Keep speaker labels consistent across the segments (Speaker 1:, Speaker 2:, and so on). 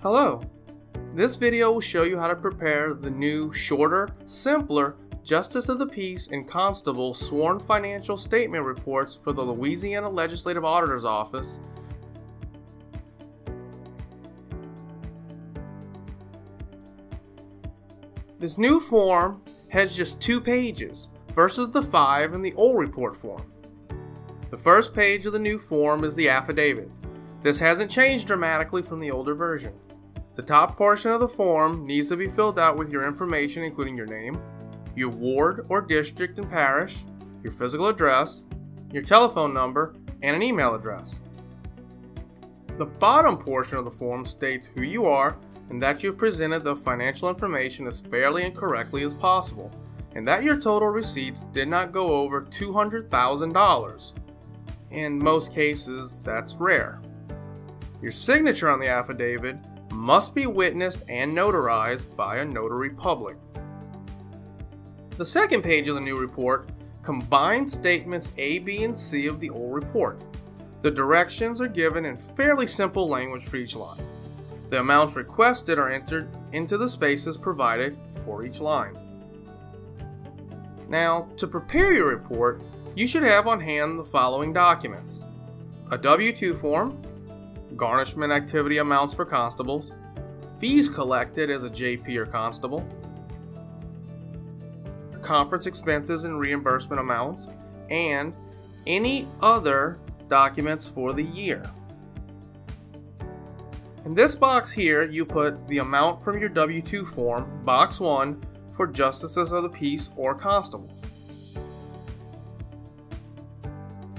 Speaker 1: Hello. This video will show you how to prepare the new, shorter, simpler Justice of the Peace and Constable sworn financial statement reports for the Louisiana Legislative Auditor's Office This new form has just two pages versus the five in the old report form. The first page of the new form is the affidavit. This hasn't changed dramatically from the older version. The top portion of the form needs to be filled out with your information including your name, your ward or district and parish, your physical address, your telephone number, and an email address. The bottom portion of the form states who you are and that you've presented the financial information as fairly and correctly as possible, and that your total receipts did not go over $200,000. In most cases, that's rare. Your signature on the affidavit must be witnessed and notarized by a notary public. The second page of the new report combines statements A, B, and C of the old report. The directions are given in fairly simple language for each line. The amounts requested are entered into the spaces provided for each line. Now, to prepare your report, you should have on hand the following documents a W 2 form, garnishment activity amounts for constables, fees collected as a JP or constable, conference expenses and reimbursement amounts, and any other documents for the year. In this box here, you put the amount from your W 2 form, box 1, for justices of the peace or constables.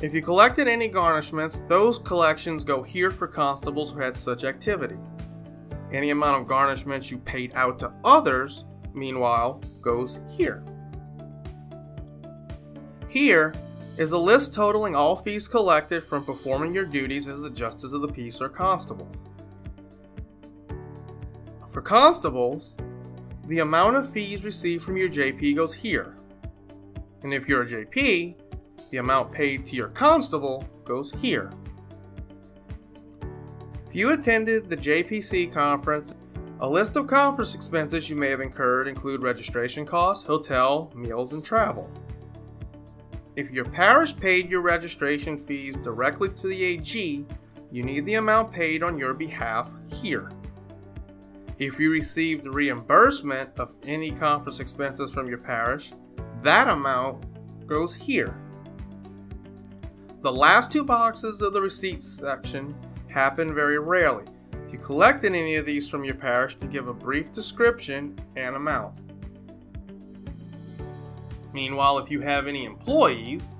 Speaker 1: If you collected any garnishments, those collections go here for constables who had such activity. Any amount of garnishments you paid out to others, meanwhile, goes here. Here is a list totaling all fees collected from performing your duties as a justice of the peace or constable. For constables, the amount of fees received from your JP goes here. And if you're a JP, the amount paid to your constable goes here. If you attended the JPC conference, a list of conference expenses you may have incurred include registration costs, hotel, meals, and travel. If your parish paid your registration fees directly to the AG, you need the amount paid on your behalf here. If you received reimbursement of any conference expenses from your parish, that amount goes here. The last two boxes of the receipts section happen very rarely. If you collected any of these from your parish, to give a brief description and amount. Meanwhile, if you have any employees,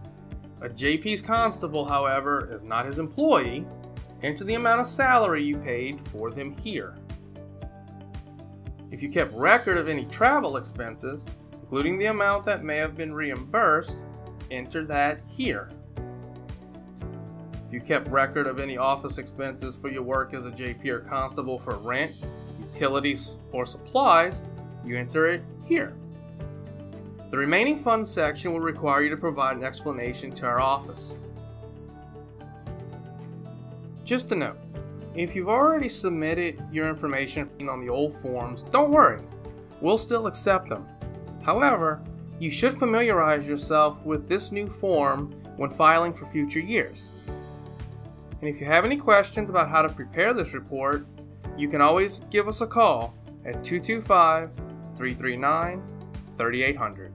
Speaker 1: a JP's constable, however, is not his employee, enter the amount of salary you paid for them here. If you kept record of any travel expenses, including the amount that may have been reimbursed, enter that here. If you kept record of any office expenses for your work as a JP or constable for rent, utilities, or supplies, you enter it here. The remaining funds section will require you to provide an explanation to our office. Just a note, if you've already submitted your information on the old forms, don't worry, we'll still accept them. However, you should familiarize yourself with this new form when filing for future years. And if you have any questions about how to prepare this report, you can always give us a call at 225 339 3800.